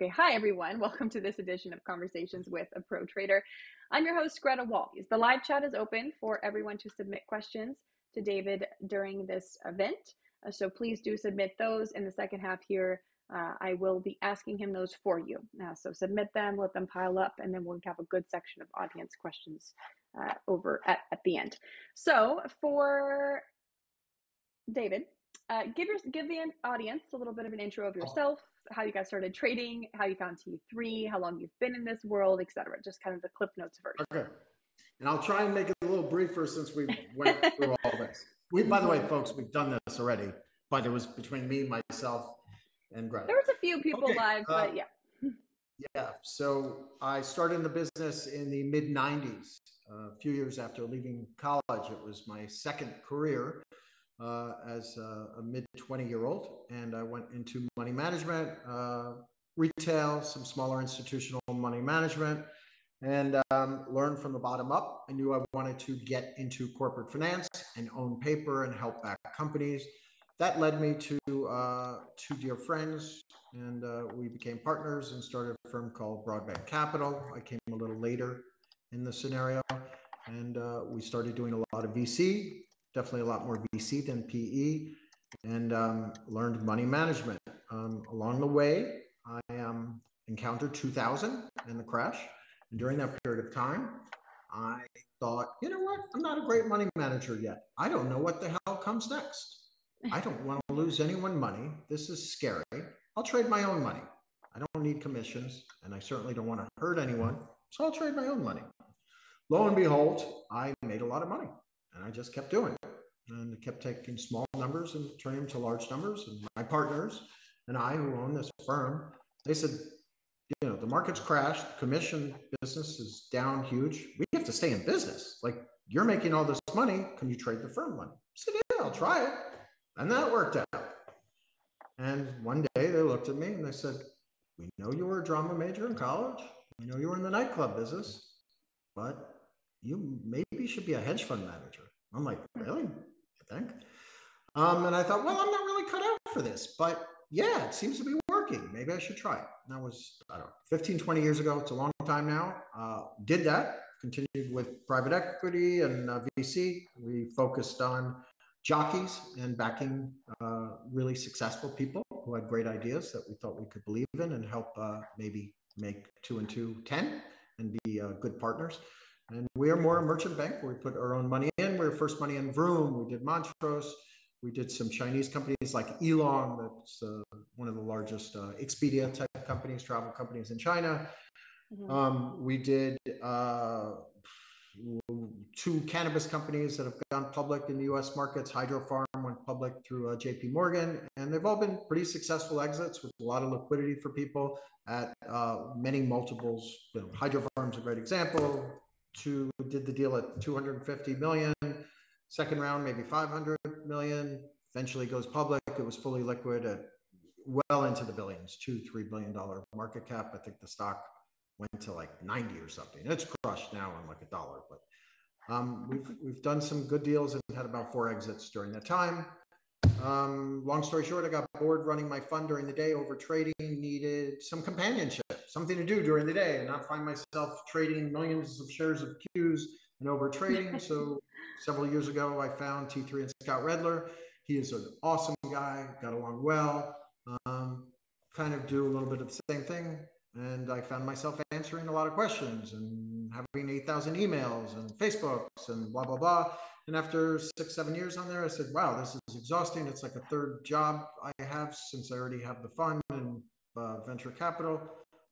Okay, hi everyone. Welcome to this edition of Conversations with a Pro Trader. I'm your host, Greta Wall. The live chat is open for everyone to submit questions to David during this event. Uh, so please do submit those in the second half here. Uh, I will be asking him those for you. Uh, so submit them, let them pile up, and then we'll have a good section of audience questions uh, over at, at the end. So for David, uh, give your give the audience a little bit of an intro of yourself, how you guys started trading, how you found T3, how long you've been in this world, etc. Just kind of the clip notes version. Okay, and I'll try and make it a little briefer since we went through all this. We, by the way, folks, we've done this already, but it was between me, myself, and Greta. There was a few people okay, live, uh, but yeah. Yeah, so I started in the business in the mid '90s. Uh, a few years after leaving college, it was my second career uh, as a, a mid 20 year old. And I went into money management, uh, retail, some smaller institutional money management, and um, learned from the bottom up. I knew I wanted to get into corporate finance and own paper and help back companies. That led me to uh, two dear friends, and uh, we became partners and started a firm called Broadband Capital. I came a little later in the scenario, and uh, we started doing a lot of VC definitely a lot more VC than PE, and um, learned money management. Um, along the way, I um, encountered 2000 and the crash. And during that period of time, I thought, you know what? I'm not a great money manager yet. I don't know what the hell comes next. I don't want to lose anyone money. This is scary. I'll trade my own money. I don't need commissions, and I certainly don't want to hurt anyone. So I'll trade my own money. Lo and behold, I made a lot of money and I just kept doing it and I kept taking small numbers and turning them to large numbers. And my partners and I, who own this firm, they said, you know, the market's crashed, the commission business is down huge. We have to stay in business. Like you're making all this money. Can you trade the firm money? I said, yeah, I'll try it. And that worked out. And one day they looked at me and they said, we know you were a drama major in college. We know you were in the nightclub business, but you maybe should be a hedge fund manager. I'm like, really? I think? Um, and I thought, well, I'm not really cut out for this, but yeah, it seems to be working. Maybe I should try it. And that was, I don't know, 15, 20 years ago. It's a long time now. Uh, did that, continued with private equity and uh, VC. We focused on jockeys and backing uh, really successful people who had great ideas that we thought we could believe in and help uh, maybe make two and two 10 and be uh, good partners. And we are more a merchant bank we put our own money in. We are first money in Vroom. We did Montrose. We did some Chinese companies like eLong, that's uh, one of the largest uh, Expedia type companies, travel companies in China. Mm-hmm. Um, we did uh, two cannabis companies that have gone public in the US markets. Hydrofarm went public through uh, JP Morgan, and they've all been pretty successful exits with a lot of liquidity for people at uh, many multiples. You know, Hydrofarm's a great example to did the deal at 250 million, second round, maybe 500 million. Eventually goes public. It was fully liquid at well into the billions, two, three billion dollar market cap. I think the stock went to like 90 or something. It's crushed now on like a dollar, but um, we've we've done some good deals and had about four exits during that time. Um, long story short, I got bored running my fund during the day over trading, needed some companionship something to do during the day and not find myself trading millions of shares of Qs and over trading. so several years ago, I found T3 and Scott Redler. He is an awesome guy, got along well. Um, kind of do a little bit of the same thing. And I found myself answering a lot of questions and having 8,000 emails and Facebooks and blah, blah, blah. And after six, seven years on there, I said, wow, this is exhausting. It's like a third job I have since I already have the fund and uh, venture capital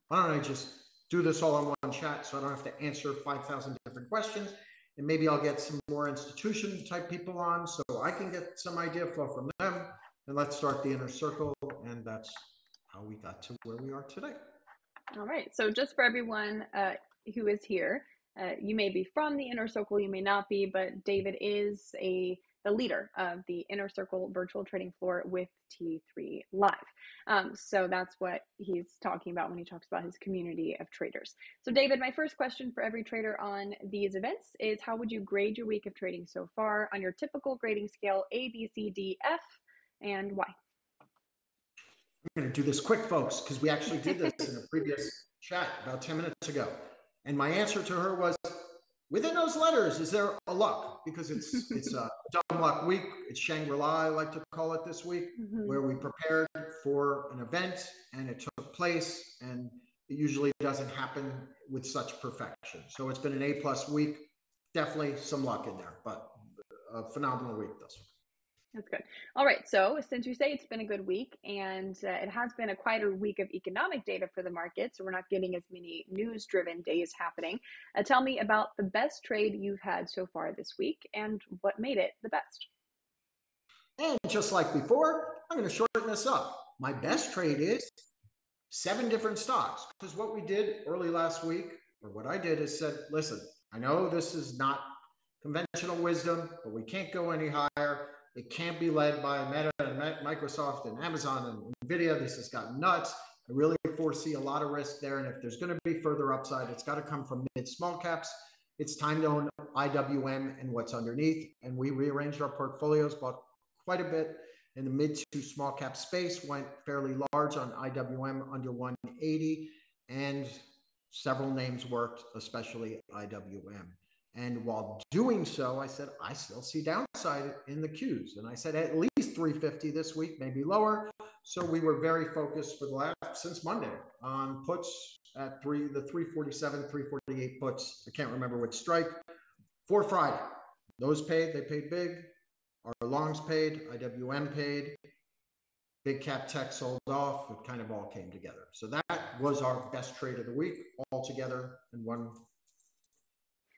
why don't I just do this all in one chat so I don't have to answer 5,000 different questions? And maybe I'll get some more institution type people on so I can get some idea flow from them. And let's start the inner circle. And that's how we got to where we are today. All right. So, just for everyone uh, who is here, uh, you may be from the inner circle, you may not be, but David is a the leader of the Inner Circle virtual trading floor with T3 Live. Um, so that's what he's talking about when he talks about his community of traders. So, David, my first question for every trader on these events is how would you grade your week of trading so far on your typical grading scale A, B, C, D, F, and why? I'm going to do this quick, folks, because we actually did this in a previous chat about 10 minutes ago. And my answer to her was within those letters, is there a luck? Because it's it's a dumb luck week. It's Shangri-La, I like to call it this week, mm-hmm. where we prepared for an event and it took place and it usually doesn't happen with such perfection. So it's been an A plus week. Definitely some luck in there, but a phenomenal week thus far. That's good. All right. So, since you say it's been a good week and uh, it has been a quieter week of economic data for the market, so we're not getting as many news driven days happening, uh, tell me about the best trade you've had so far this week and what made it the best. And just like before, I'm going to shorten this up. My best trade is seven different stocks because what we did early last week, or what I did, is said, listen, I know this is not conventional wisdom, but we can't go any higher it can't be led by Meta and Microsoft and Amazon and Nvidia. This has gotten nuts. I really foresee a lot of risk there. And if there's going to be further upside, it's got to come from mid small caps. It's time to own IWM and what's underneath. And we rearranged our portfolios, bought quite a bit in the mid to small cap space, went fairly large on IWM under 180, and several names worked, especially IWM. And while doing so, I said, I still see downside in the Qs. And I said, at least 350 this week, maybe lower. So we were very focused for the last, since Monday on puts at three, the 347, 348 puts. I can't remember which strike for Friday. Those paid, they paid big. Our longs paid, IWM paid. Big cap tech sold off. It kind of all came together. So that was our best trade of the week all together in one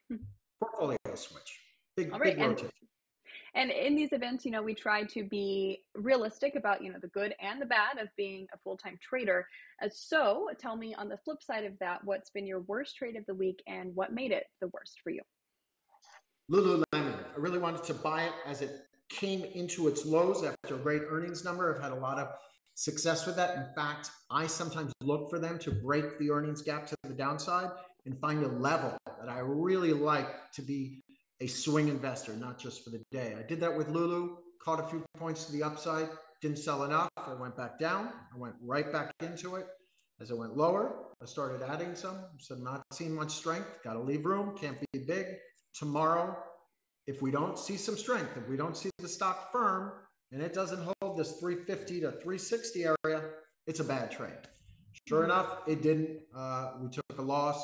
hmm. Portfolio switch. Big, All right. big rotation. And, and in these events, you know, we try to be realistic about, you know, the good and the bad of being a full-time trader. Uh, so tell me on the flip side of that, what's been your worst trade of the week and what made it the worst for you? Lululemon. I really wanted to buy it as it came into its lows after a great earnings number. I've had a lot of success with that. In fact, I sometimes look for them to break the earnings gap to the downside and find a level that I really like to be a swing investor, not just for the day. I did that with Lulu, caught a few points to the upside, didn't sell enough. I went back down. I went right back into it. As I went lower, I started adding some. So not seeing much strength. Got to leave room. Can't be big. Tomorrow, if we don't see some strength, if we don't see the stock firm, and it doesn't hold this 350 to 360 area, it's a bad trade. Sure enough, it didn't. Uh, we took a loss.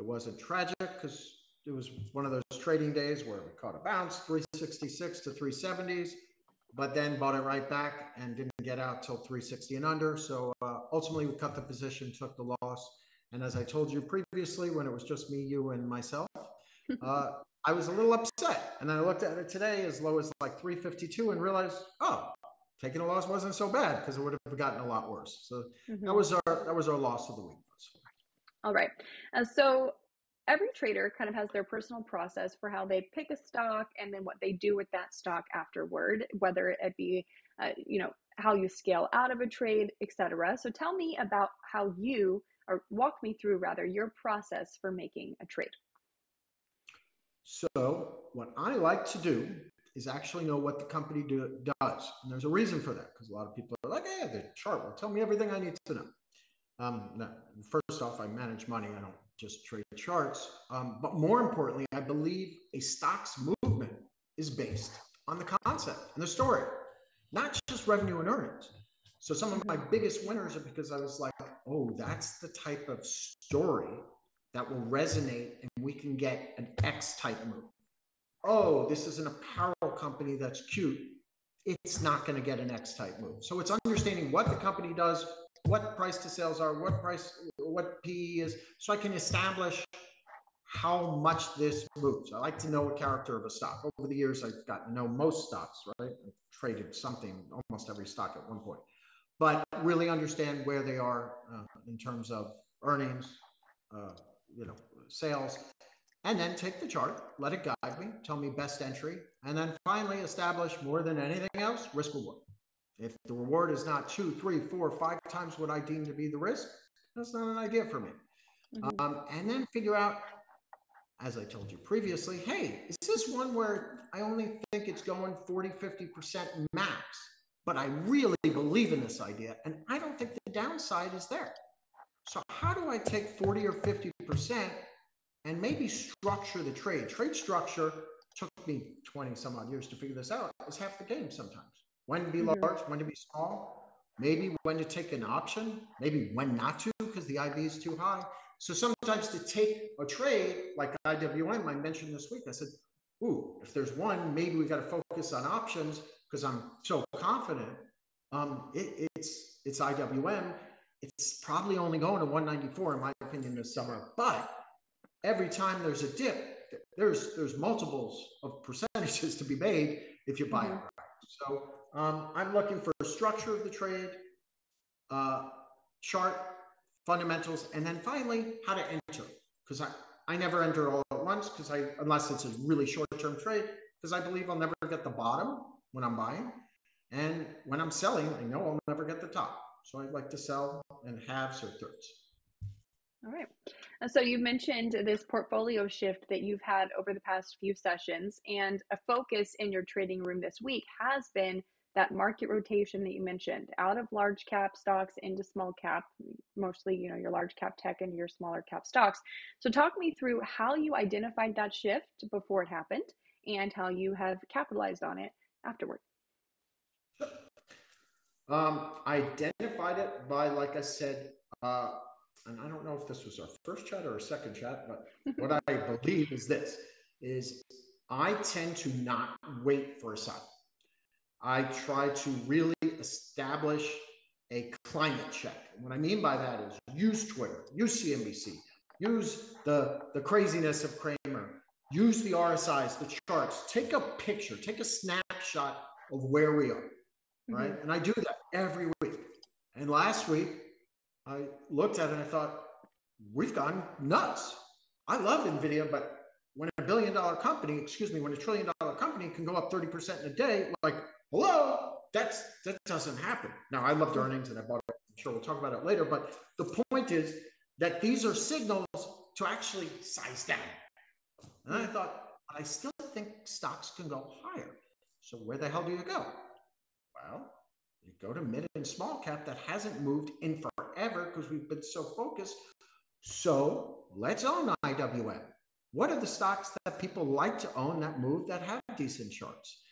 It wasn't tragic because it was one of those trading days where we caught a bounce 366 to 370s, but then bought it right back and didn't get out till 360 and under. So uh, ultimately, we cut the position, took the loss. And as I told you previously, when it was just me, you, and myself, uh, I was a little upset. And I looked at it today as low as like 352 and realized, oh, taking a loss wasn't so bad because it would have gotten a lot worse. So mm-hmm. that was our that was our loss of the week. All right. Uh, so every trader kind of has their personal process for how they pick a stock and then what they do with that stock afterward, whether it be, uh, you know, how you scale out of a trade, etc. So tell me about how you, or walk me through rather, your process for making a trade. So what I like to do is actually know what the company do, does. And there's a reason for that because a lot of people are like, hey, the chart will tell me everything I need to know. Um, first off, I manage money. I don't just trade charts. Um, but more importantly, I believe a stock's movement is based on the concept and the story, not just revenue and earnings. So some of my biggest winners are because I was like, oh, that's the type of story that will resonate and we can get an X type move. Oh, this is an apparel company that's cute. It's not going to get an X type move. So it's understanding what the company does, what price to sales are, what price, what PE is, so I can establish how much this moves. I like to know a character of a stock. Over the years, I've gotten to know most stocks, right? I've traded something, almost every stock at one point, but really understand where they are uh, in terms of earnings, uh, you know, sales, and then take the chart, let it guide me, tell me best entry, and then finally establish more than anything else risk reward. If the reward is not two, three, four, five times what I deem to be the risk, that's not an idea for me. Mm-hmm. Um, and then figure out, as I told you previously, hey, is this one where I only think it's going 40, 50% max? but I really believe in this idea. And I don't think the downside is there. So, how do I take 40 or 50% and maybe structure the trade? Trade structure took me 20 some odd years to figure this out. Is half the game sometimes. When to be mm-hmm. large, when to be small, maybe when to take an option, maybe when not to because the IV is too high. So sometimes to take a trade like IWM, I mentioned this week, I said, ooh, if there's one, maybe we got to focus on options because I'm so confident. Um, it, it's it's IWM. It's probably only going to 194 in my opinion this summer, but every time there's a dip, there's there's multiples of percentages to be made if you buy mm-hmm. it right. So um, I'm looking for structure of the trade, uh, chart, fundamentals, and then finally how to enter. Because I, I never enter all at once because I unless it's a really short-term trade, because I believe I'll never get the bottom when I'm buying. And when I'm selling, I know I'll never get the top. So I like to sell in halves or thirds. All right. So you mentioned this portfolio shift that you've had over the past few sessions, and a focus in your trading room this week has been that market rotation that you mentioned out of large cap stocks into small cap, mostly, you know, your large cap tech and your smaller cap stocks. So talk me through how you identified that shift before it happened and how you have capitalized on it afterward. Um, identified it by, like I said, uh, and I don't know if this was our first chat or a second chat, but what I believe is this is I tend to not wait for a sign. I try to really establish a climate check. And what I mean by that is use Twitter, use CNBC, use the, the craziness of Cramer, use the RSIs, the charts, take a picture, take a snapshot of where we are, right? Mm-hmm. And I do that every week. And last week, I looked at it and I thought, we've gone nuts. I love NVIDIA, but when a billion dollar company, excuse me, when a trillion dollar company can go up 30% in a day, like, hello, that's that doesn't happen. Now I loved earnings and I bought it. I'm sure we'll talk about it later. But the point is that these are signals to actually size down. And I thought, I still think stocks can go higher. So where the hell do you go? Well, you go to mid and small cap that hasn't moved in forever because we've been so focused. So let's own IWM. What are the stocks that people like to own that move that have decent charts?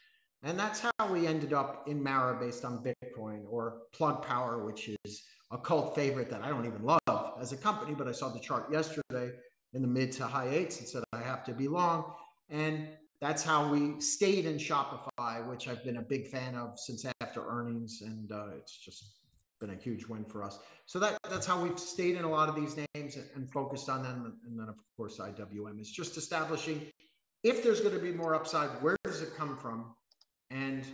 And that's how we ended up in Mara based on Bitcoin or Plug Power, which is a cult favorite that I don't even love as a company, but I saw the chart yesterday in the mid to high eights and said I have to be long. And that's how we stayed in Shopify, which I've been a big fan of since after earnings, and uh, it's just been a huge win for us. So that that's how we've stayed in a lot of these names and, and focused on them, and then of course IWM is just establishing if there's going to be more upside, where does it come from, and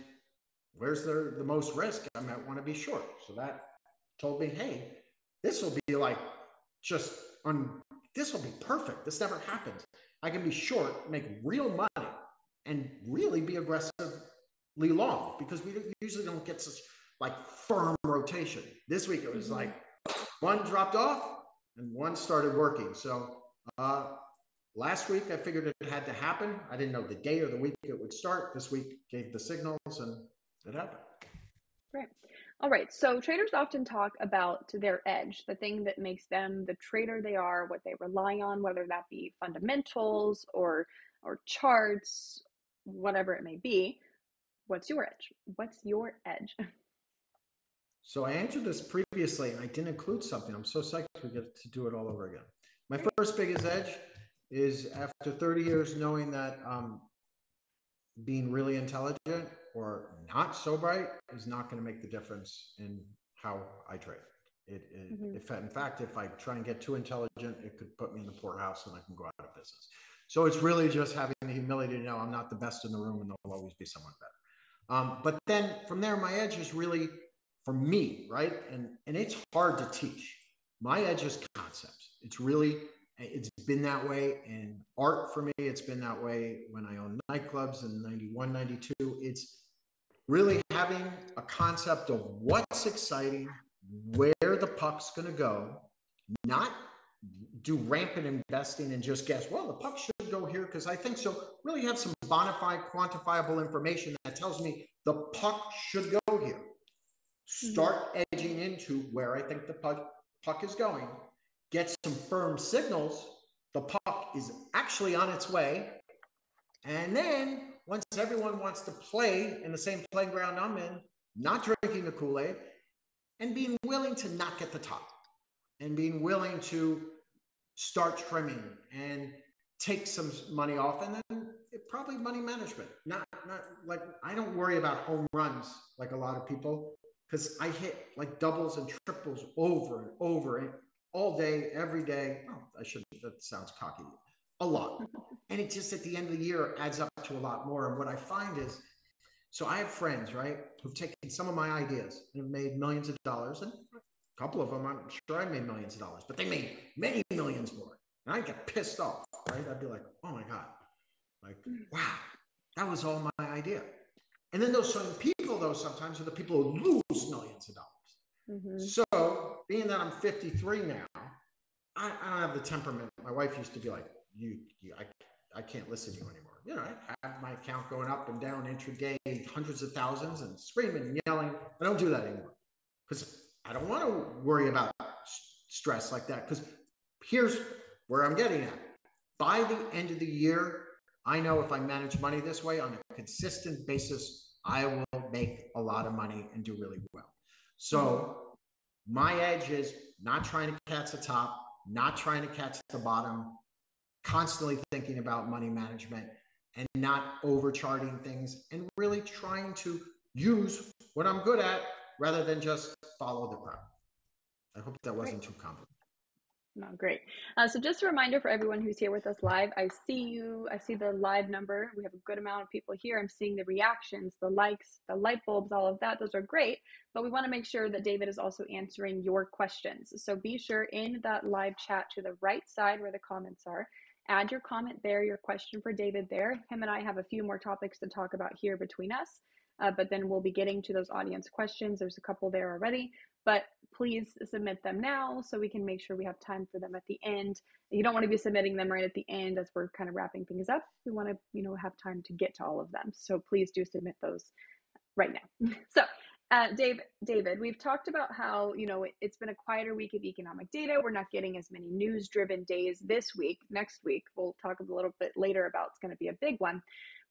where's the the most risk? I might want to be short. So that told me, hey, this will be like just on. This will be perfect. This never happened. I can be short, make real money, and really be aggressively long because we usually don't get such like firm rotation. This week it was mm-hmm. like one dropped off and one started working. So uh, last week I figured it had to happen. I didn't know the day or the week it would start. This week gave the signals and it happened. Great. All right. So traders often talk about their edge, the thing that makes them the trader they are, what they rely on, whether that be fundamentals or or charts whatever it may be, what's your edge? What's your edge? So I answered this previously and I didn't include something. I'm so psyched we get to do it all over again. My first biggest edge is after 30 years knowing that um, being really intelligent or not so bright is not going to make the difference in how I trade. It, it mm-hmm. if in fact, if I try and get too intelligent, it could put me in the poorhouse and I can go out of business. So it's really just having the humility to know I'm not the best in the room and there'll always be someone better. Um, but then from there, my edge is really for me, right? And and it's hard to teach. My edge is concepts. It's really it's been that way in art for me. It's been that way when I owned nightclubs in 91, 92. It's really having a concept of what's exciting, where the puck's going to go, not do rampant investing and just guess, well, the puck should go here because I think so. Really have some bona fide, quantifiable information that tells me the puck should go here. start mm-hmm. edging into where I think the puck, puck is going, get some firm signals. The puck is actually on its way. And then once everyone wants to play in the same playground I'm in, not drinking the Kool Aid, and being willing to not get the top, and being willing to start trimming and take some money off, and then probably money management. Not not like I don't worry about home runs like a lot of people because I hit like doubles and triples over and over and all day, every day. Oh, I should. That sounds cocky. A lot, and it just at the end of the year adds up to a lot more. And what I find is, so I have friends right who've taken some of my ideas and have made millions of dollars, and a couple of them I'm sure I made millions of dollars, but they made many millions more, and I get pissed off. Right? I'd be like, oh my god, like wow, that was all my idea. And then those certain people, though, sometimes are the people who lose millions of dollars. Mm-hmm. So, being that I'm 53 now, I, I, don't have the temperament. My wife used to be like, "You, you I, I can't listen to you anymore." You know, I have my account going up and down intraday, hundreds of thousands, and screaming and yelling. I don't do that anymore because I don't want to worry about stress like that. Because here's where I'm getting at: by the end of the year, I know if I manage money this way on a consistent basis, I will make a lot of money and do really well. So my edge is not trying to catch the top, not trying to catch the bottom, constantly thinking about money management and not overcharting things and really trying to use what I'm good at rather than just follow the crowd. I hope that wasn't too complicated. No, great. Uh, so just a reminder for everyone who's here with us live, I see you, I see the live number. We have a good amount of people here. I'm seeing the reactions, the likes, the light bulbs, all of that. Those are great. But we want to make sure that David is also answering your questions. So be sure in that live chat to the right side where the comments are, add your comment there, your question for David there. Him and I have a few more topics to talk about here between us. Uh, but then we'll be getting to those audience questions. There's a couple there already but please submit them now so we can make sure we have time for them at the end. You don't want to be submitting them right at the end as we're kind of wrapping things up. We want to, you know, have time to get to all of them. So please do submit those right now. so uh, Dave, David, we've talked about how you know it, has been a quieter week of economic data. We're not getting as many news-driven days this week. Next week, we'll talk a little bit later about it's going to be a big one.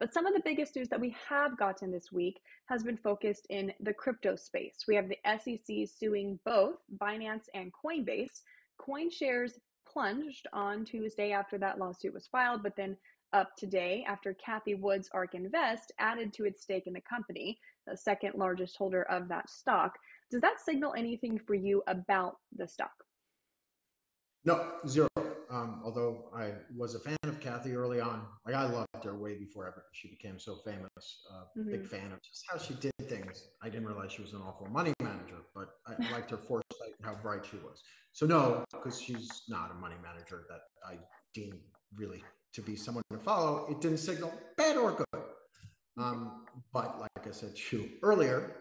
But some of the biggest news that we have gotten this week has been focused in the crypto space. We have the SEC suing both Binance and Coinbase. Coin shares plunged on Tuesday after that lawsuit was filed, but then up today after Cathie Wood's ARK Invest added to its stake in the company, the second largest holder of that stock. Does that signal anything for you about the stock? No, zero. Um, although I was a fan of Cathie early on, like I loved her way before ever she became so famous. Uh, mm-hmm. Big fan of just how she did things. I didn't realize she was an awful money manager, but I liked her foresight and how bright she was. So no, because she's not a money manager that I deem really to be someone to follow. It didn't signal bad or good. Um, but like I said to you earlier,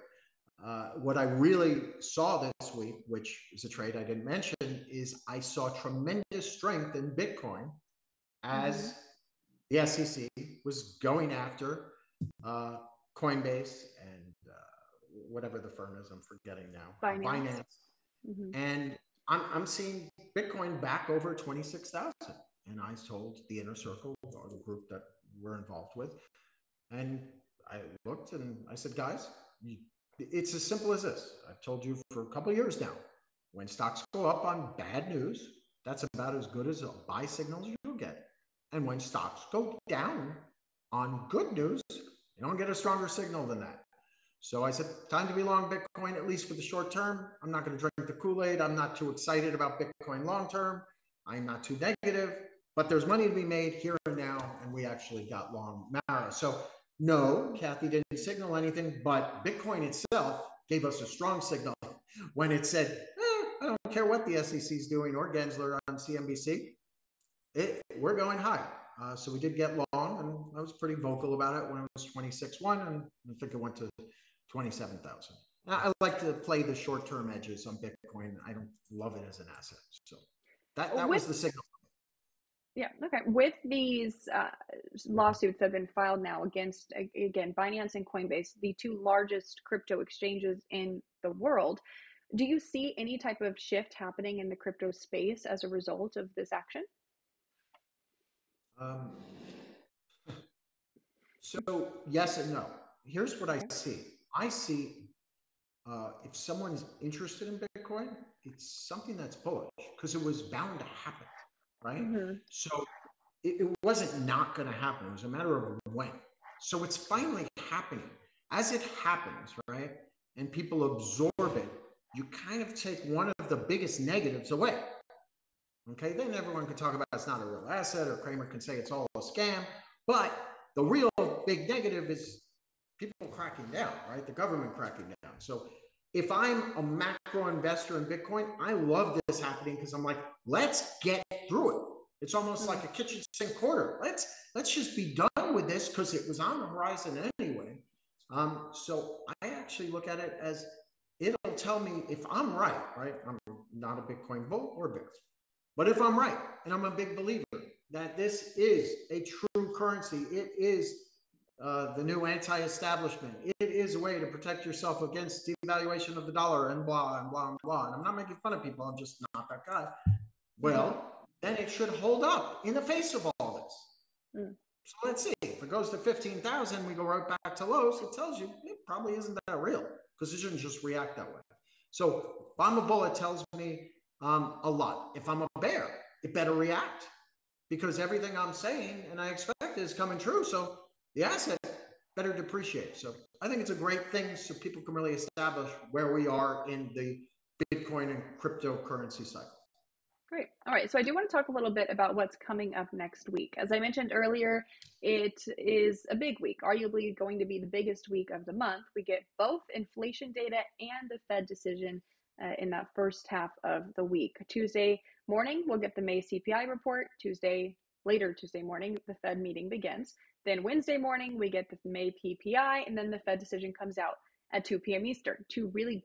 uh, what I really saw this week, which is a trade I didn't mention, is I saw tremendous strength in Bitcoin as mm-hmm. the SEC was going after uh, Coinbase and uh, whatever the firm is, I'm forgetting now, Binance. Binance. Mm-hmm. And I'm, I'm seeing Bitcoin back over 26,000. And I told the inner circle, or the group that we're involved with, and I looked and I said, guys, it's as simple as this. I've told you for a couple of years now. When stocks go up on bad news, that's about as good as a buy signals you'll get. And when stocks go down on good news, you don't get a stronger signal than that. So I said, time to be long Bitcoin, at least for the short term. I'm not going to drink the Kool Aid. I'm not too excited about Bitcoin long term. I'm not too negative, but there's money to be made here and now. And we actually got long Mara. So no, Cathie didn't signal anything, but Bitcoin itself gave us a strong signal when it said, eh, I don't care what the SEC is doing or Gensler on CNBC. It, we're going high. Uh, so we did get long, and I was pretty vocal about it when it was 26.1, and I think it went to 27,000. I like to play the short term edges on Bitcoin. I don't love it as an asset. So that, that was the signal. Yeah. Okay. With these uh, lawsuits that have been filed now against, again, Binance and Coinbase, the two largest crypto exchanges in the world, do you see any type of shift happening in the crypto space as a result of this action? Um, so, yes and no. Here's what I see I see uh, if someone's interested in Bitcoin, it's something that's bullish because it was bound to happen right? Mm-hmm. So it, it wasn't not going to happen. It was a matter of when. So it's finally happening. As it happens, right? And people absorb it, you kind of take one of the biggest negatives away. Okay, then everyone can talk about it's not a real asset, or Cramer can say it's all a scam. But the real big negative is people cracking down, right? The government cracking down. So if I'm a macro investor in Bitcoin, I love this happening because I'm like, let's get through it. It's almost like a kitchen sink quarter. Let's let's just be done with this because it was on the horizon anyway. Um, so I actually look at it as it'll tell me if I'm right, right? I'm not a Bitcoin bull or bear. But if I'm right, and I'm a big believer that this is a true currency, it is uh, the new anti-establishment. It is a way to protect yourself against devaluation of the dollar and blah and blah and blah. And I'm not making fun of people. I'm just not that guy. Well, then it should hold up in the face of all this. Mm. So let's see. If it goes to 15,000, we go right back to lows. It tells you it probably isn't that real because it shouldn't just react that way. So if I'm a bull, it tells me um, a lot. If I'm a bear, it better react because everything I'm saying and I expect is coming true. So the asset better depreciate. So I think it's a great thing so people can really establish where we are in the Bitcoin and cryptocurrency cycle. Great. All right. So I do want to talk a little bit about what's coming up next week. As I mentioned earlier, it is a big week, arguably going to be the biggest week of the month. We get both inflation data and the Fed decision uh, in that first half of the week. Tuesday morning, we'll get the May CPI report. Tuesday, later Tuesday morning, the Fed meeting begins. Then Wednesday morning, we get the May PPI, and then the Fed decision comes out at 2 p.m. Eastern. Two really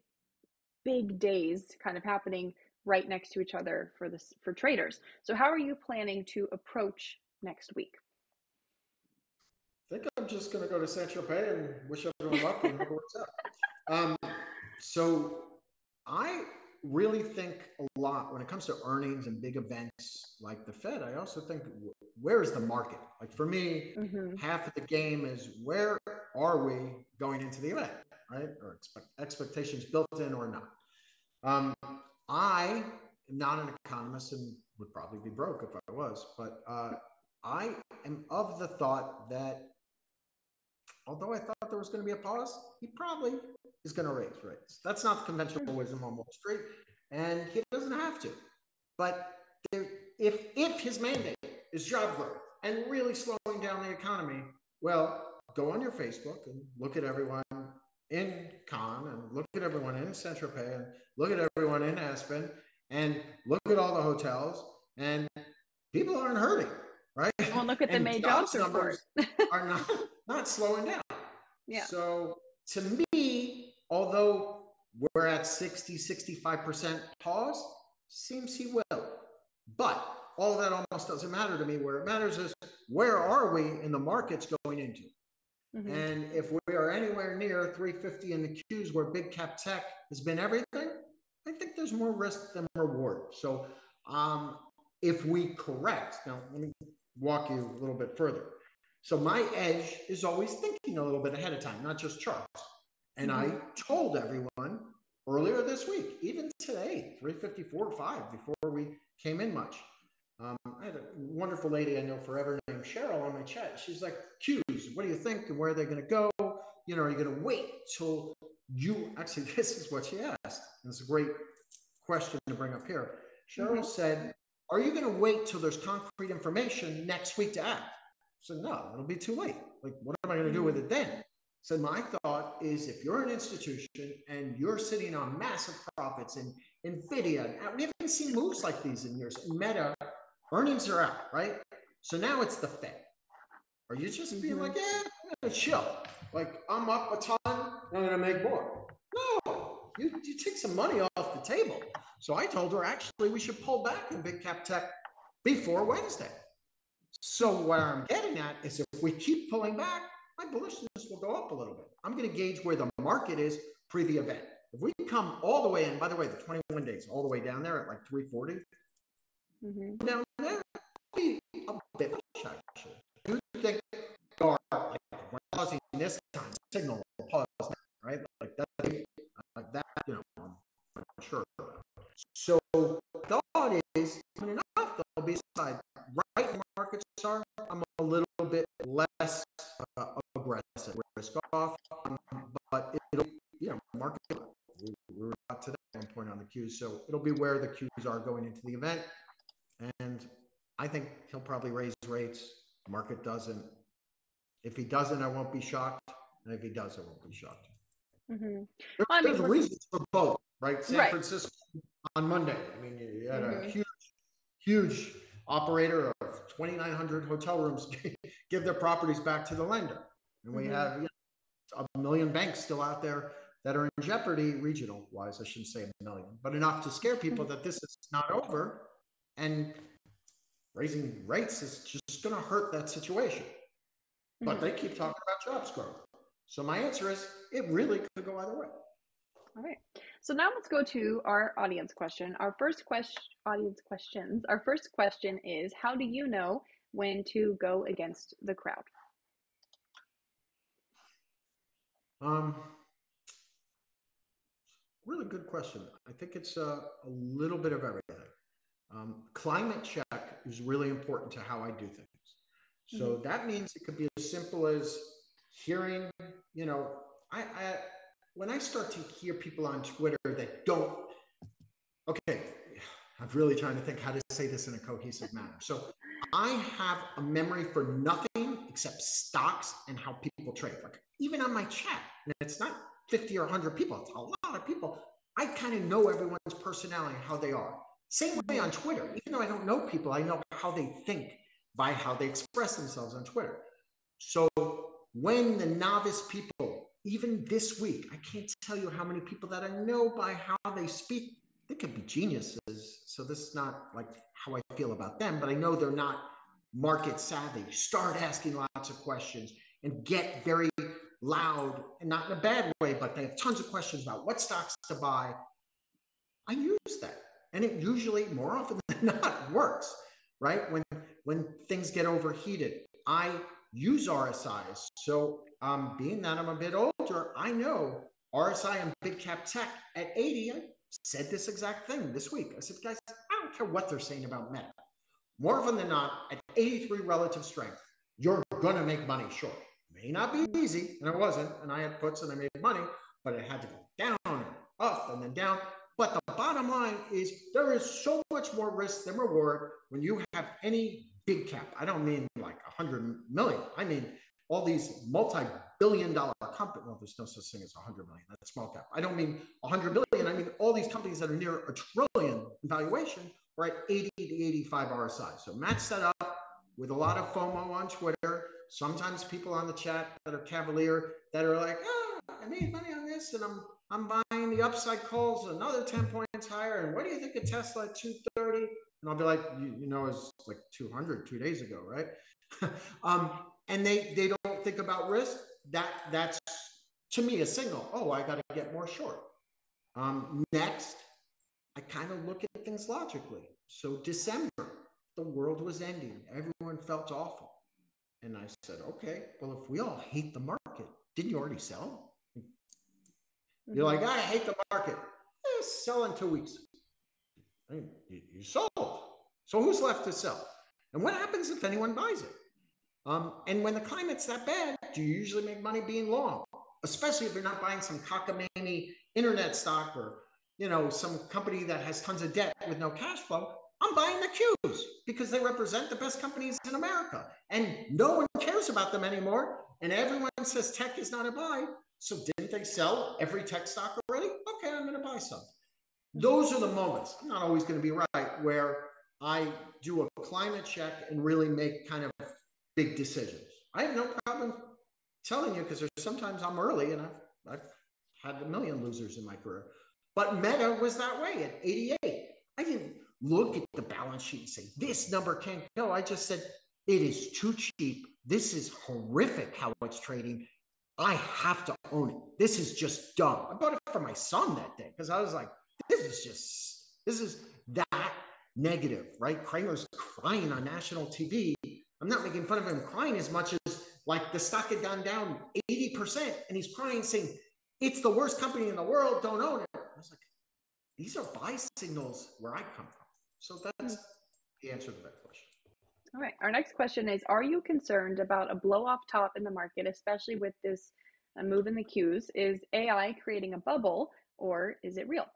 big days kind of happening right next to each other for this for traders. So how are you planning to approach next week? I think I'm just going to go to Saint Tropez and wish everyone luck and hope it works out. Um, so I really think a lot when it comes to earnings and big events like the Fed. I also think where is the market? Like for me, mm-hmm. half of the game is where are we going into the event, right? Or expect, expectations built in or not. Um, I am not an economist and would probably be broke if I was, but uh, I am of the thought that although I thought there was going to be a pause, he probably is going to raise rates. That's not the conventional wisdom on Wall Street, and he doesn't have to. But there, if if his mandate is job growth and really slowing down the economy, well, go on your Facebook and look at everyone in Cannes and look at everyone in Saint Tropez and look at everyone in Aspen and look at all the hotels and people aren't hurting, right? Well, look at the May jobs numbers are not not slowing down. Yeah. So to me, although we're at 60, 65% pause, seems he will. But all of that almost doesn't matter to me. Where it matters is where are we in the markets going into? Mm-hmm. And if we are anywhere near 350 in the Qs where big cap tech has been everything, I think there's more risk than reward. So um, if we correct, now let me walk you a little bit further. So my edge is always thinking a little bit ahead of time, not just charts. And mm-hmm. I told everyone earlier this week, even today, 354 or 5 before came in much. Um, I had a wonderful lady I know forever named Cheryl on my chat. She's like, Qs, what do you think and where are they going to go? You know, are you going to wait till you actually, this is what she asked. And it's a great question to bring up here. Cheryl mm-hmm. said, Are you going to wait till there's concrete information next week to act? Said, No, it'll be too late. Like, what am I going to do with it then? So my thought is if you're an institution and you're sitting on massive profits in NVIDIA, we haven't seen moves like these in years. Meta Earnings are out, right? So now it's the Fed. Are you just being mm-hmm. like, yeah, I'm gonna chill. Like I'm up a ton, I'm gonna make more. No, you, you take some money off the table. So I told her actually we should pull back in big cap tech before Wednesday. So where I'm getting at is if we keep pulling back, my bullishness will go up a little bit. I'm going to gauge where the market is pre the event. If we come all the way in, by the way, the 21 days, all the way down there at like 340, mm-hmm. down there, be a bit actually. Do you think are like pausing this time signal pause it'll be where the Qs are going into the event, and I think he'll probably raise rates. Market doesn't. If he doesn't, I won't be shocked, and if he does, I won't be shocked. Mm-hmm. There's, there's reasons for both, right? San right. Francisco on Monday. I mean, you had mm-hmm. a huge, huge operator of 2,900 hotel rooms give their properties back to the lender, and we mm-hmm. have you know, a million banks still out there that are in jeopardy, regional wise. I shouldn't say a million, but enough to scare people mm-hmm. that this is not over, and raising rates is just going to hurt that situation. But mm-hmm. they keep talking about jobs growth. So my answer is it really could go either way. All right. So now let's go to our audience question. Our first question, audience questions. Our first question is How do you know when to go against the crowd? Um, really good question. I think it's a, a little bit of everything. Um, climate check is really important to how I do things. So mm-hmm. that means it could be as simple as hearing, you know, I, I when I start to hear people on Twitter that don't, okay, I'm really trying to think how to say this in a cohesive manner. So I have a memory for nothing except stocks and how people trade. Like even on my chat, and it's not 50 or 100 people, it's a lot of people. I kind of know everyone's personality, and how they are. Same way on Twitter. Even though I don't know people, I know how they think by how they express themselves on Twitter. So when the novice people, even this week, I can't tell you how many people that I know by how they speak, they could be geniuses. So this is not like how I feel about them, but I know they're not market savvy. Start asking lots of questions and get very loud and not in a bad way, but they have tons of questions about what stocks to buy. I use that. And it usually more often than not works, right? When when things get overheated. I use RSIs. So, um, being that I'm a bit older, I know RSI and big cap tech at 80. I said this exact thing this week. I said, guys, I don't care what they're saying about Meta. More often than not, at 83 relative strength, you're to make money short. May not be easy, and it wasn't. And I had puts and I made money, but it had to go down and up and then down. But the bottom line is there is so much more risk than reward when you have any big cap. I don't mean like a hundred million. I mean all these multi-billion dollar companies. Well, there's no such thing as a hundred million. That's small cap. I don't mean a hundred billion. I mean all these companies that are near a trillion in valuation are at 80 to 85 RSI. So match that up with a lot of FOMO on Twitter. Sometimes people on the chat that are cavalier that are like, oh, I made money on this and I'm I'm buying the upside calls another 10 points higher. And what do you think of Tesla at 230? And I'll be like, you, you know, it's like 200 two days ago, right? um, and they they don't think about risk. That that's to me a signal. Oh, I got to get more short. Um, next, I kind of look at things logically. So December, the world was ending. Everyone felt awful. And I said, okay, well, if we all hate the market, didn't you already sell? You're like, I hate the market. Eh, sell in two weeks. I mean, you, you sold. So who's left to sell? And what happens if anyone buys it? Um, and when the climate's that bad, do you usually make money being long? Especially if you're not buying some cockamamie internet stock or you know some company that has tons of debt with no cash flow. I'm buying the Qs because they represent the best companies in America, and no one cares about them anymore. And everyone says tech is not a buy. So didn't they sell every tech stock already? Okay, I'm going to buy some. Those are the moments. I'm not always going to be right where I do a climate check and really make kind of big decisions. I have no problem telling you because there's sometimes I'm early and I've, I've had a million losers in my career. But Meta was that way at 88. I didn't look at the balance sheet and say, this number can't go. I just said, It is too cheap. This is horrific how it's trading. I have to own it. This is just dumb. I bought it for my son that day because I was like, this is just, this is that negative, right? Cramer's crying on national TV. I'm not making fun of him crying as much as like the stock had gone down 80% and he's crying saying, it's the worst company in the world, don't own it. I was like, these are buy signals where I come from. So that's the answer to that question. All right. Our next question is Are you concerned about a blow off top in the market, especially with this uh, move in the Qs? Is AI creating a bubble or is it real?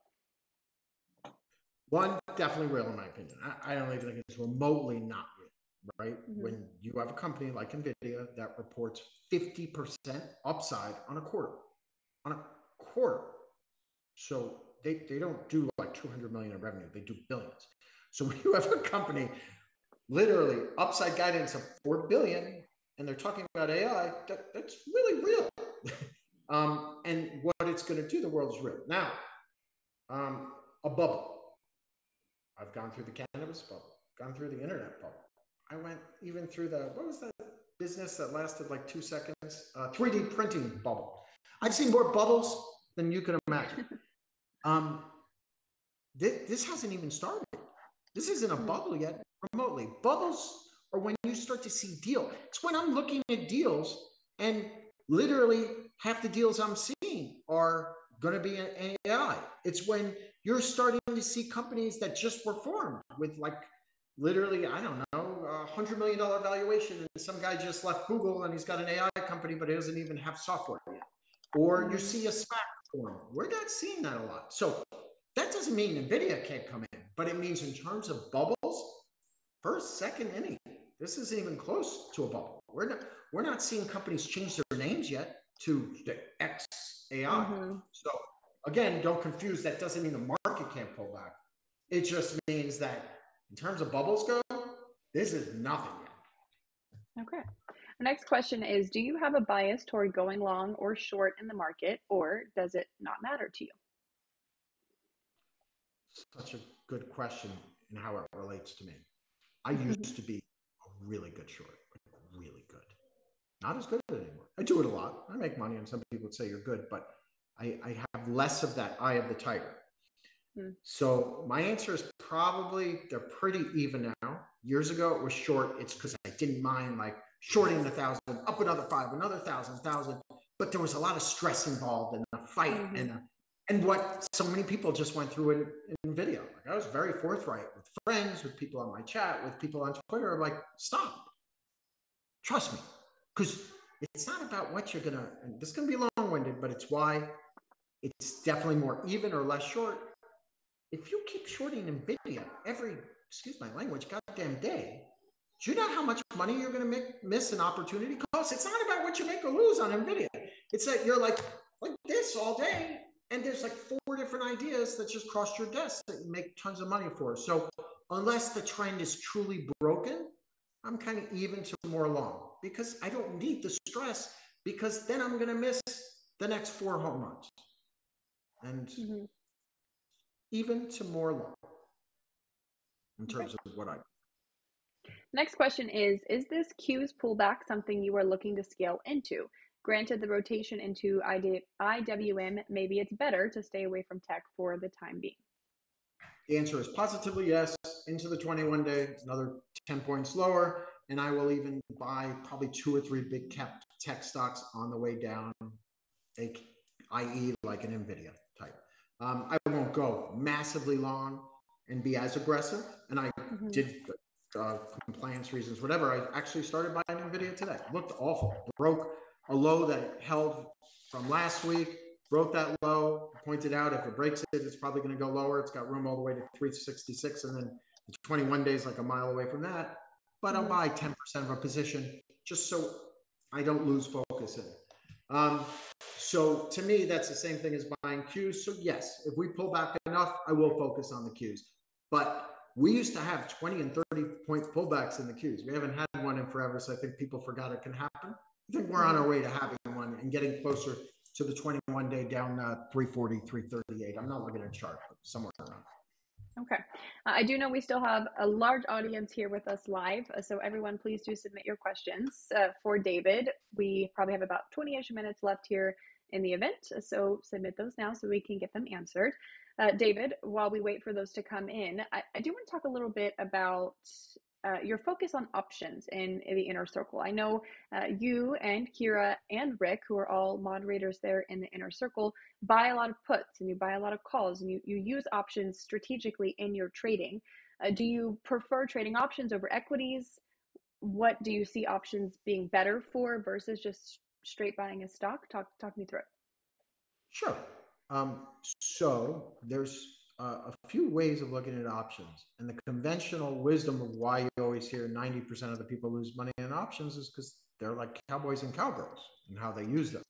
One, definitely real in my opinion. I, I don't even think it's remotely not real, right? Mm-hmm. When you have a company like NVIDIA that reports 50% upside on a quarter, on a quarter. So they, they don't do like 200 million in revenue, they do billions. So when you have a company literally upside guidance of 4 billion and they're talking about AI, that, that's really real. um, and what it's going to do, the world is real. Now, um, a bubble. I've gone through the cannabis bubble, gone through the internet bubble. I went even through the, what was that business that lasted like two seconds? Uh, 3D printing bubble. I've seen more bubbles than you can imagine. Um, this, this hasn't even started. This isn't a hmm. bubble yet remotely. Bubbles are when you start to see deal. It's when I'm looking at deals and literally half the deals I'm seeing are going to be an AI. It's when you're starting to see companies that just were formed with like literally, I don't know, a hundred million dollar valuation, and some guy just left Google and he's got an AI company, but he doesn't even have software yet. Or you see a SPAC form. We're not seeing that a lot. So that doesn't mean Nvidia can't come in, but it means in terms of bubbles, first, second inning. This isn't even close to a bubble. We're not we're not seeing companies change their names yet to the X AI. Mm-hmm. So again, don't confuse. That doesn't mean the market can't pull back. It just means that in terms of bubbles go, this is nothing yet. Okay. The next question is Do you have a bias toward going long or short in the market, or does it not matter to you? Such a good question and how it relates to me. I used to be a really good short, really good. Not as good anymore. I do it a lot. I make money, and some people would say you're good, but I, I have less of that eye of the tiger. Hmm. So my answer is probably they're pretty even now. Years ago it was short. It's because I didn't mind like shorting a thousand, up another five, another thousand, thousand. But there was a lot of stress involved in the fight mm-hmm. and a, and what so many people just went through in, NVIDIA. Like I was very forthright with friends, with people on my chat, with people on Twitter. I'm like, stop. Trust me. Because it's not about what you're gonna and this is gonna be long-winded, but it's why it's definitely more even or less short. If you keep shorting NVIDIA every, excuse my language, goddamn day, do you know how much money you're going to make, miss an opportunity cost? It's not about what you make or lose on NVIDIA. It's that you're like, like this all day, and there's like four different ideas that just cross your desk that you make tons of money for. So unless the trend is truly broken, I'm kind of even to more long because I don't need the stress because then I'm going to miss the next four home runs. And mm-hmm. even to more long in terms okay. of what I Next question is Is this Qs pullback something you are looking to scale into? Granted, the rotation into IWM, maybe it's better to stay away from tech for the time being. The answer is positively yes. Into the 21 day, another 10 points lower. And I will even buy probably two or three big cap tech stocks on the way down, i.e., like an NVIDIA type. Um, I won't go massively long and be as aggressive. And I mm-hmm. did uh, compliance reasons, whatever. I actually started buying NVIDIA today. Looked awful. Broke a low that held from last week, broke that low, pointed out if it breaks it, it's probably going to go lower. It's got room all the way to 366, and then the 21 days like a mile away from that. But I'll mm-hmm. buy 10% of a position just so I don't lose focus in it. Um, so to me, that's the same thing as buying Qs. So yes, if we pull back enough, I will focus on the Qs. But we used to have 20 and 30 point pullbacks in the Qs. We haven't had one in forever, so I think people forgot it can happen. I think we're on our way to having one and getting closer to the 21 day down uh, 340, 338. I'm not looking at a chart, somewhere around. Okay. Uh, I do know we still have a large audience here with us live. Uh, so, everyone, please do submit your questions uh, for David. We probably have about 20 ish minutes left here in the event. So, submit those now so we can get them answered. Uh, David, while we wait for those to come in, I, I do want to talk a little bit about uh, your focus on options in, in, the inner circle. I know uh, you and Kira and Rick, who are all moderators there in the inner circle, buy a lot of puts and you buy a lot of calls and you, you use options strategically in your trading. Uh, do you prefer trading options over equities? What do you see options being better for versus just straight buying a stock? Talk talk me through it. Sure. Um, so there's uh, a few ways of looking at options. And the conventional wisdom of why you always hear 90% of the people lose money in options is because they're like cowboys and cowgirls and how they use them.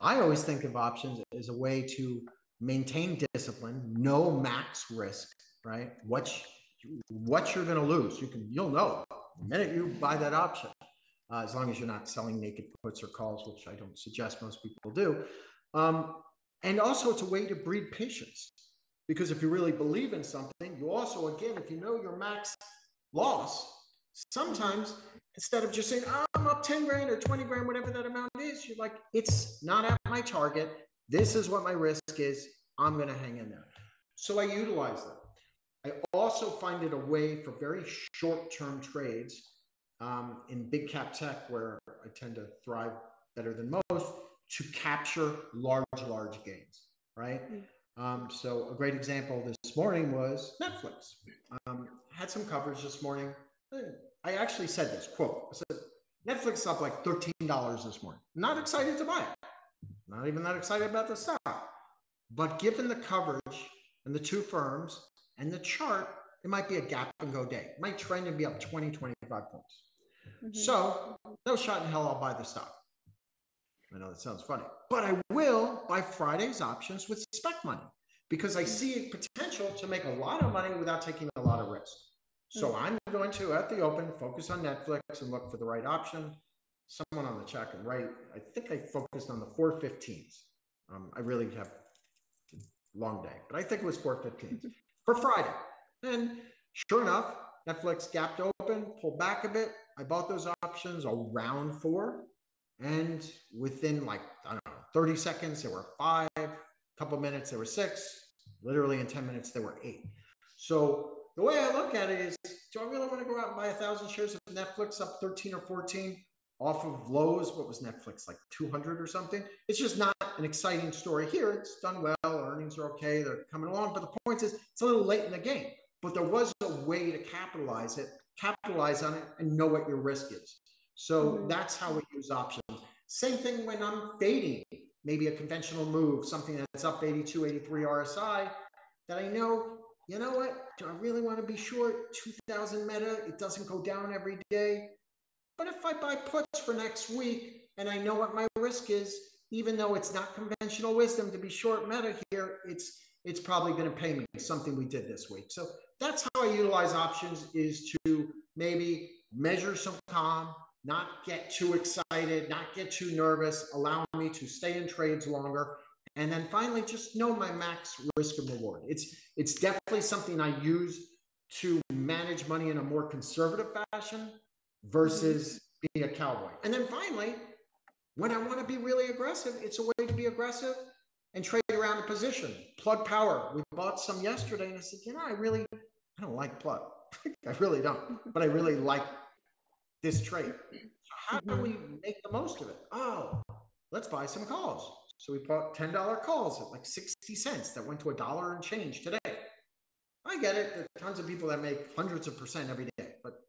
I always think of options as a way to maintain discipline, no max risk, right? What, what you're going to lose, you can, you'll know the minute you buy that option, uh, as long as you're not selling naked puts or calls, which I don't suggest most people do. Um, and also, it's a way to breed patience. Because if you really believe in something, you also, again, if you know your max loss, sometimes instead of just saying, oh, I'm up 10 grand or 20 grand, whatever that amount is, you're like, it's not at my target. This is what my risk is. I'm going to hang in there. So I utilize them. I also find it a way for very short term trades um, in big cap tech, where I tend to thrive better than most, to capture large, large gains, right? Mm-hmm. Um, so a great example this morning was Netflix. Um, had some coverage this morning. I actually said this quote. I said Netflix up like thirteen dollars this morning. Not excited to buy it. Not even that excited about the stock. But given the coverage and the two firms and the chart, it might be a gap and go day. It might trend and be up 20, 25 points. Mm-hmm. So no shot in hell I'll buy the stock. I know that sounds funny, but I will buy Friday's options with spec money because I see potential to make a lot of money without taking a lot of risk. So hmm. I'm going to, at the open, focus on Netflix and look for the right option. Someone on the chat can write. I think I focused on the 415s. Um, I really have a long day, but I think it was 415s for Friday. And sure enough, Netflix gapped open, pulled back a bit. I bought those options around four. And within like, I don't know, 30 seconds, there were five, a couple minutes, there were six, literally in 10 minutes, there were eight. So the way I look at it is, do I really want to go out and buy a thousand shares of Netflix up 13 or 14 off of lows? What was Netflix like 200 or something? It's just not an exciting story here. It's done well. Earnings are okay. They're coming along. But the point is, it's a little late in the game. But there was a way to capitalize it, capitalize on it, and know what your risk is. So mm-hmm. that's how we use options. Same thing when I'm fading, maybe a conventional move, something that's up 82, 83 RSI that I know, you know what? Do I really want to be short 2000 meta? It doesn't go down every day. But if I buy puts for next week and I know what my risk is, even though it's not conventional wisdom to be short meta here, it's it's probably going to pay me something we did this week. So that's how I utilize options is to maybe measure some calm, not get too excited, not get too nervous, allow me to stay in trades longer. And then finally, just know my max risk and reward. It's it's definitely something I use to manage money in a more conservative fashion versus being a cowboy. And then finally, when I want to be really aggressive, it's a way to be aggressive and trade around a position. Plug power. We bought some yesterday, and I said, you know, I really I don't like plug. I really don't, but I really like this trade. So how do we make the most of it? Oh, let's buy some calls. So we bought $10 calls at like 60 cents that went to a dollar and change today. I get it. There's tons of people that make hundreds of percent every day. But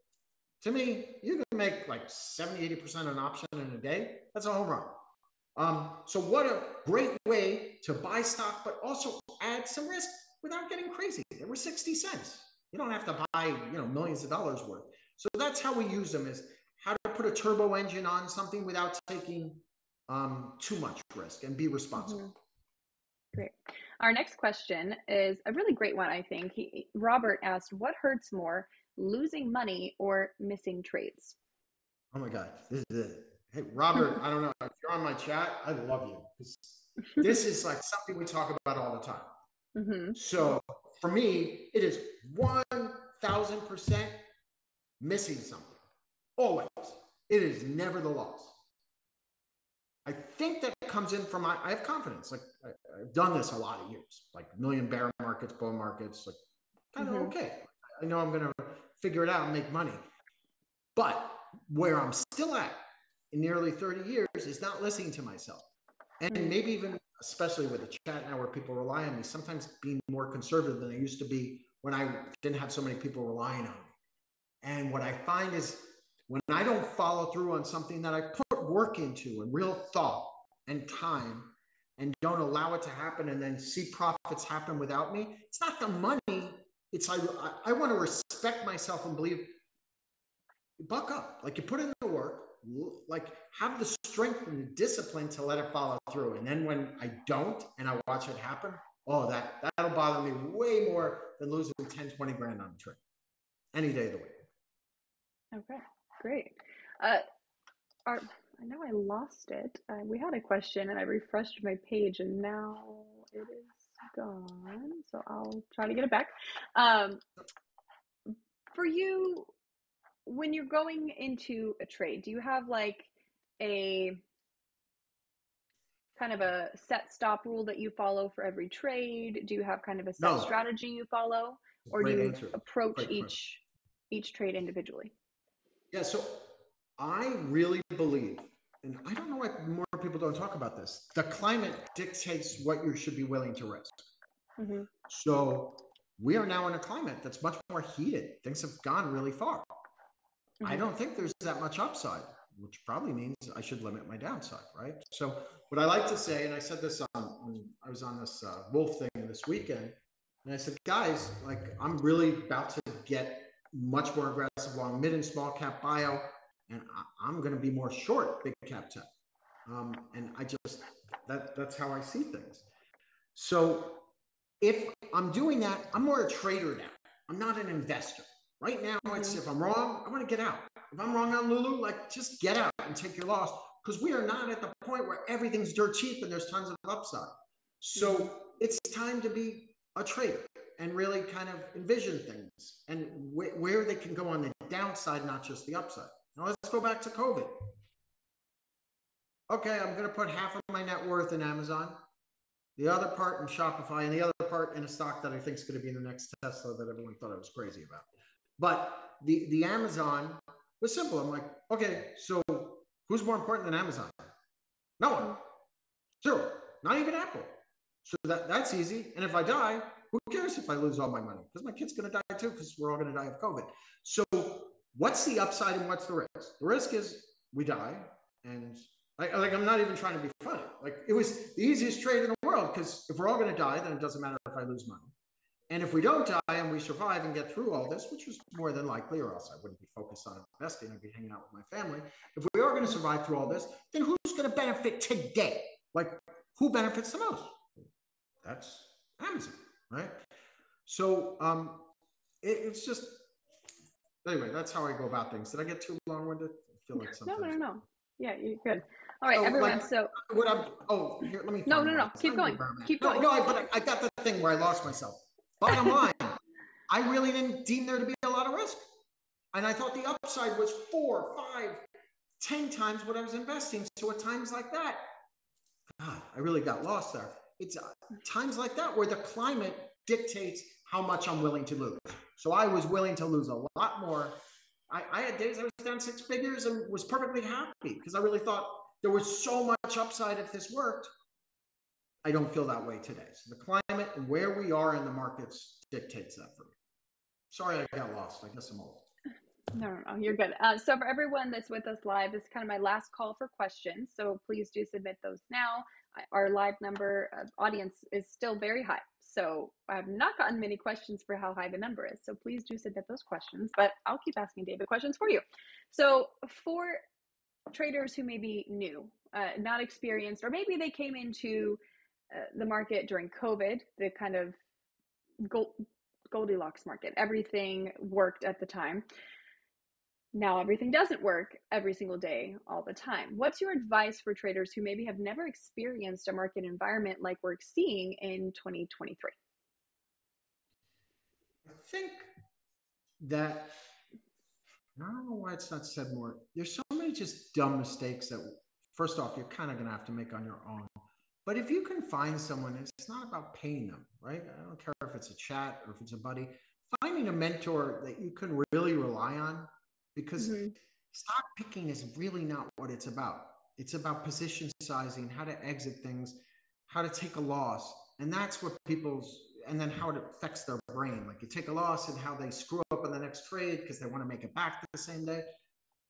to me, you can make like 70, 80% an option in a day. That's a home run. Um, so what a great way to buy stock, but also add some risk without getting crazy. They were 60 cents. You don't have to buy, you know, millions of dollars worth. So that's how we use them is how to put a turbo engine on something without taking um, too much risk and be responsible. Mm-hmm. Great. Our next question is a really great one, I think. He, Robert asked, What hurts more, losing money or missing trades? Oh my God. This is it. Hey, Robert, I don't know. If you're on my chat, I love you. This is like something we talk about all the time. Mm-hmm. So for me, it is 1000% missing something. Always. It is never the loss. I think that comes in from I, I have confidence. Like I, have done this a lot of years, like million bear markets, bull markets, like kind of mm-hmm. okay. I know I'm gonna figure it out and make money. But where I'm still at in nearly 30 years is not listening to myself. And mm-hmm. maybe even especially with the chat now where people rely on me, sometimes being more conservative than I used to be when I didn't have so many people relying on me. And what I find is when I don't follow through on something that I put work into and real thought and time and don't allow it to happen and then see profits happen without me, it's not the money. It's I, I want to respect myself and believe buck up. Like you put in the work, like have the strength and the discipline to let it follow through. And then when I don't and I watch it happen, oh, that that'll bother me way more than losing 10, 20 grand on a trade any day of the week. Okay, great. Uh, our, I know I lost it. Uh, we had a question and I refreshed my page and now it is gone. So I'll try to get it back. Um, for you, when you're going into a trade, do you have like a kind of a set stop rule that you follow for every trade? Do you have kind of a set no. strategy you follow, or do you answer. approach Great each question. each trade individually? Yeah, so I really believe, and I don't know why more people don't talk about this. The climate dictates what you should be willing to risk. Mm-hmm. So we are now in a climate that's much more heated. Things have gone really far. Mm-hmm. I don't think there's that much upside, which probably means I should limit my downside, right? So, what I like to say, and I said this on when I was on this uh, wolf thing this weekend, and I said, guys, like I'm really about to get much more aggressive long mid and small cap bio, and I, am going to be more short big cap tech. Um, and I just that that's how I see things. So if I'm doing that, I'm more a trader now. I'm not an investor. Right now, it's mm-hmm. if I'm wrong, I want to get out. If I'm wrong on Lulu, like just get out and take your loss because we are not at the point where everything's dirt cheap and there's tons of upside. So mm-hmm. it's time to be a trader and really kind of envision things and wh- where they can go on the downside, not just the upside. Now let's go back to COVID. Okay, I'm going to put half of my net worth in Amazon, the other part in Shopify, and the other part in a stock that I think is going to be the next Tesla that everyone thought I was crazy about. But the the Amazon was simple. I'm like, okay, so who's more important than Amazon? No one. Zero. Not even Apple. So that, that's easy. And if I die, who cares if I lose all my money? Because my kid's going to die too, because we're all going to die of COVID. So what's the upside and what's the risk? The risk is we die. And I, like, I'm not even trying to be funny. Like it was the easiest trade in the world because if we're all going to die, then it doesn't matter if I lose money. And if we don't die and we survive and get through all this, which is more than likely, or else I wouldn't be focused on investing, I'd be hanging out with my family. If we are going to survive through all this, then who's going to benefit today? Like, who benefits the most? That's Amazon, right? So um, it, it's just, anyway, that's how I go about things. Did I get too long winded? I feel like something. No, no, no. Yeah, you're good. All right, everyone. Like, so what I'm oh here, let me. No, no, no. Keep going. Keep going. No, I, but I, I got the thing where I lost myself. Bottom line, I really didn't deem there to be a lot of risk. And I thought the upside was four, five, ten times what I was investing. So at times like that, God, I really got lost there. It's uh, times like that where the climate dictates how much I'm willing to lose. So I was willing to lose a lot more. I, I had days I was down six figures and was perfectly happy because I really thought there was so much upside if this worked. I don't feel that way today. So the climate and where we are in the markets dictates that for me. Sorry, I got lost. I guess I'm old. No, no, no, you're good. Uh, so for everyone that's with us live, this is kind of my last call for questions. So please do submit those now. Our live number of audience is still very high. So I have not gotten many questions for how high the number is. So please do submit those questions, but I'll keep asking David questions for you. So for traders who may be new, uh, not experienced, or maybe they came into uh, the market during COVID, the kind of gold, Goldilocks market. Everything worked at the time. Now everything doesn't work every single day, all the time. What's your advice for traders who maybe have never experienced a market environment like we're seeing in 2023? I think that I don't know why it's not said more. There's so many just dumb mistakes that, first off, you're kind of going to have to make on your own. But if you can find someone, it's not about paying them, right? I don't care if it's a chat or if it's a buddy. Finding a mentor that you can really rely on, because mm-hmm. stock picking is really not what it's about. It's about position sizing, how to exit things, how to take a loss. And that's what people's, and then how it affects their brain. Like you take a loss and how they screw up in the next trade because they want to make it back the same day.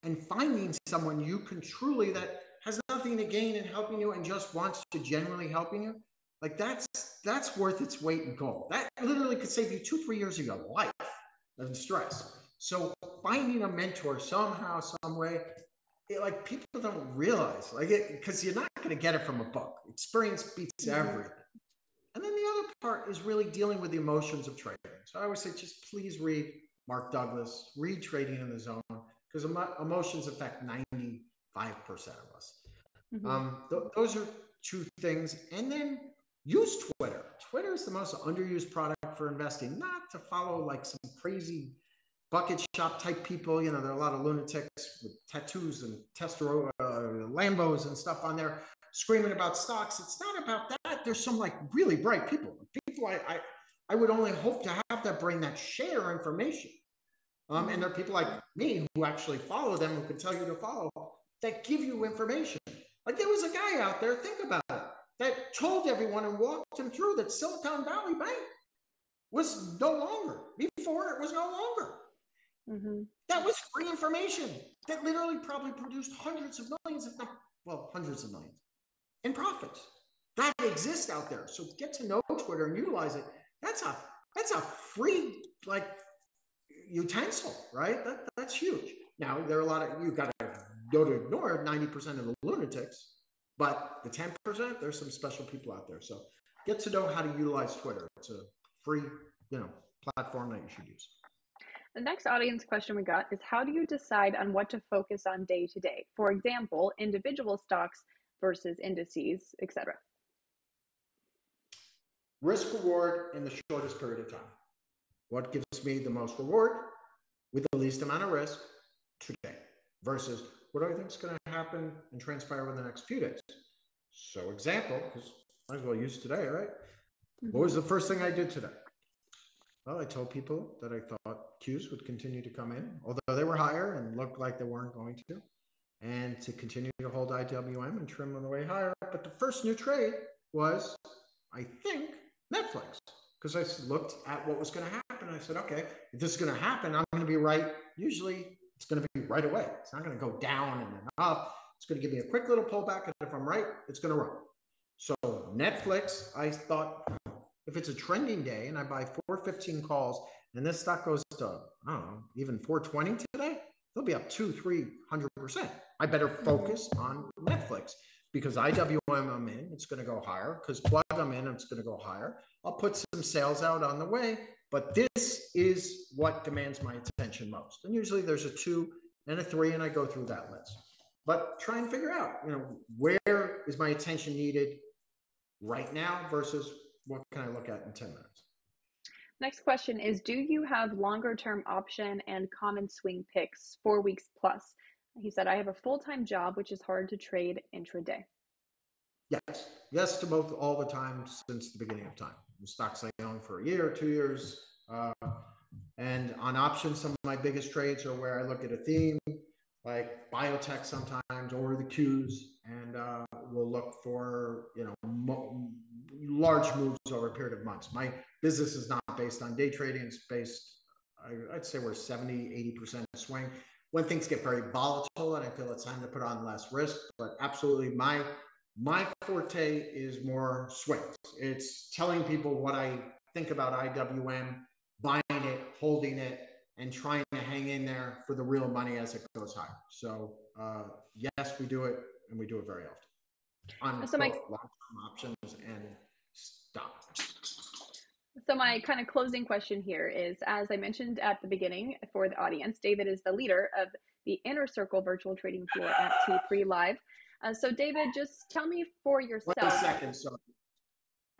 And finding someone you can truly, that has nothing to gain in helping you and just wants to genuinely helping you, like that's that's worth its weight in gold. That literally could save you two, three years of your life and stress. So finding a mentor somehow, some way, it, like people don't realize, like it, because you're not going to get it from a book. Experience beats mm-hmm. everything. And then the other part is really dealing with the emotions of trading. So I always say, just please read Mark Douglas, read Trading in the Zone, because emotions affect 95% of us. Mm-hmm. Um, th- those are two things. And then use Twitter. Twitter is the most underused product for investing, not to follow like some crazy bucket shop type people. You know, there are a lot of lunatics with tattoos and Testero, uh, Lambos and stuff on there screaming about stocks. It's not about that. There's some like really bright people. People I, I, I would only hope to have that brain that share information. Um, and there are people like me who actually follow them who can tell you to follow that give you information. Like there was a guy out there, think about it, that told everyone and walked them through that Silicon Valley Bank was no longer. Before it was no longer. Mm-hmm. That was free information that literally probably produced hundreds of millions, if not, well, hundreds of millions in profits. That exists out there. So get to know Twitter and utilize it. That's a that's a free like utensil, right? That, that's huge. Now there are a lot of you got to go to ignore 90% of the lunatics, but the 10%, there's some special people out there. So get to know how to utilize Twitter. It's a free, you know, platform that you should use. The next audience question we got is how do you decide on what to focus on day to day? For example, individual stocks versus indices, etc. Risk reward in the shortest period of time. What gives me the most reward with the least amount of risk today versus what do I think is going to happen and transpire over the next few days? So, example, because might as well use today, right? Mm-hmm. What was the first thing I did today? Well, I told people that I thought Qs would continue to come in, although they were higher and looked like they weren't going to, and to continue to hold IWM and trim on the way higher. But the first new trade was, I think, Netflix, because I looked at what was going to happen. I said, okay, if this is going to happen, I'm going to be right. Usually it's going to be right away. It's not going to go down and then up. It's going to give me a quick little pullback. And if I'm right, it's going to run. So Netflix, I thought if it's a trending day and I buy 415 calls and this stock goes to, I don't know, even 420 today, they'll be up two, 300%. I better focus on Netflix because IWM I'm in, it's going to go higher. Because plug I'm in, it's going to go higher. I'll put some sales out on the way, but this is what demands my attention most. And usually there's a two and a three, and I go through that list. But try and figure out, you know, where is my attention needed right now versus what can I look at in 10 minutes? Next question is Do you have longer term option and common swing picks, four weeks plus? He said, I have a full time job, which is hard to trade intraday. Yes, yes to both all the time since the beginning of time. The stocks I own for a year, two years. Uh, and on options, some of my biggest trades are where I look at a theme like biotech sometimes or the Qs, and uh, we'll look for you know mo- large moves over a period of months. My business is not based on day trading; it's based, I, would say, we're 70, 80 percent swing. When things get very volatile, and I feel it's time to put on less risk, but absolutely, my my forte is more swings. It's telling people what I think about IWM, buying it, holding it, and trying to hang in there for the real money as it goes higher. So uh, yes, we do it, and we do it very often on so my, long-term options and stocks. So my kind of closing question here is, as I mentioned at the beginning for the audience, David is the leader of the Inner Circle virtual trading floor at T3 Live. Uh, so David, just tell me for yourself. One second, sorry.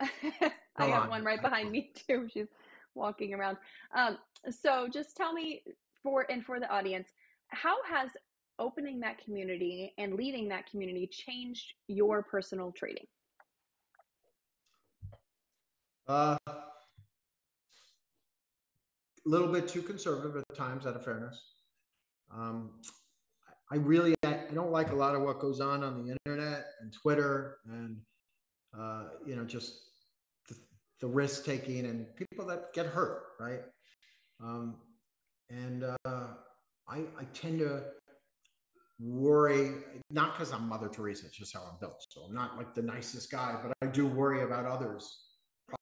I got one right behind me too. She's walking around. Um, so just tell me for and for the audience, how has opening that community and leading that community changed your personal trading? Uh, a little bit too conservative at times, out of fairness. Um, I really I don't like a lot of what goes on on the internet and Twitter and uh, you know just the, the risk taking and people that get hurt, right? Um, and uh, I, I tend to worry not because I'm Mother Teresa, it's just how I'm built. So I'm not like the nicest guy, but I do worry about others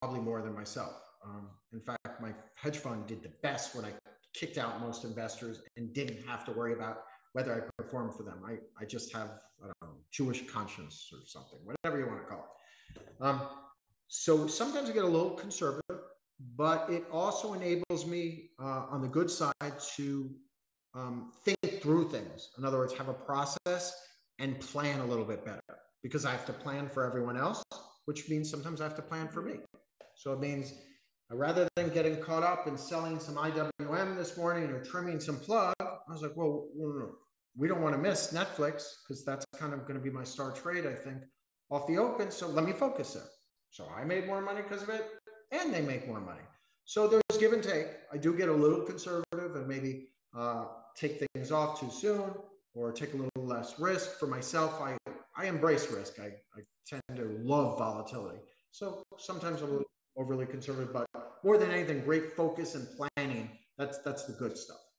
probably more than myself. Um, in fact, my hedge fund did the best when I kicked out most investors and didn't have to worry about whether I performed for them. I, I just have I don't know, Jewish conscience or something, whatever you want to call it. Um, so sometimes I get a little conservative, but it also enables me uh, on the good side to um, think through things. In other words, have a process and plan a little bit better because I have to plan for everyone else, which means sometimes I have to plan for me. So it means rather than getting caught up in selling some IWM this morning or trimming some plug, I was like, well, we don't want to miss Netflix because that's kind of going to be my star trade, I think, off the open. So let me focus there. So I made more money because of it, and they make more money. So there's give and take. I do get a little conservative and maybe uh, take things off too soon or take a little less risk for myself. I, I embrace risk. I, I tend to love volatility. So sometimes I'm a little overly conservative, but more than anything, great focus and planning. That's that's the good stuff.